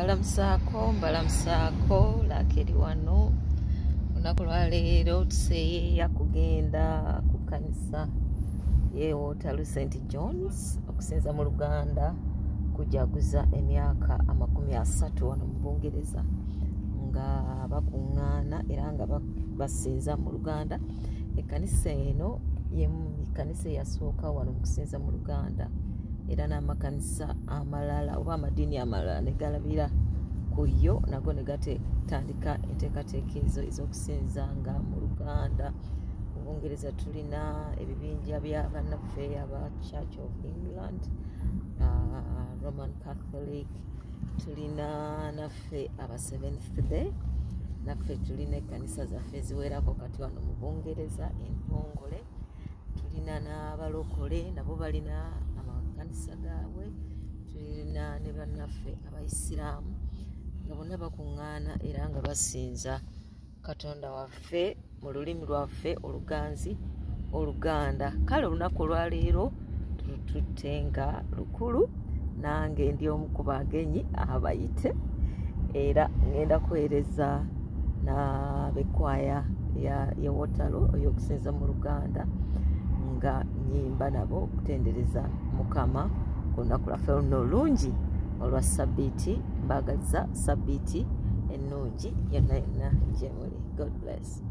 mbalamusaako mbalamusaako laakeri wano olunaku lwaleero tuseeyeeya kugenda ku kanisa ye waterloo st. Johns okusinza mu luganda kujaguza emyaka amakumi asatu wano mu bungereza nga bakuŋŋaana era nga basinza mu luganda. Ekkanisa eno yemu kanisa eyasooka wano mu kusinza mu luganda era n'amakanisa amalala oba amadiini amalala ne galabira ku yo nago ne gatandika enteekateeka ezo ez'okusinza nga mu luganda. Mu bungereza tulina ebibinja bya bannaffe aba church of england uh, roman catholic tulina naffe aba seventh day naffe tulina ekkanisa zaffe eziwerako kati wano mu bungereza entongole tulina n'abalokole nabo balina amakanisa gaabwe tulina ne bannaffe abaisiraamu nga bonna bakuŋŋaana era nga basinza. Katonda waffe mu lulimi lwaffe oluganzi oluganda. Kale olunaku olwaleero tututte nga lukulu nange ndi omu ku bagenyi abayite era ŋŋenda kuweereza n'abekwaya ya wotalo ey'okusinza mu luganda nga nyimba nabo okutendereza mukama ku lunaku lwaffe luno olungi olwa sabbiiti mbagaliza sabbiiti ennungi yonna yonna gyemuli god bless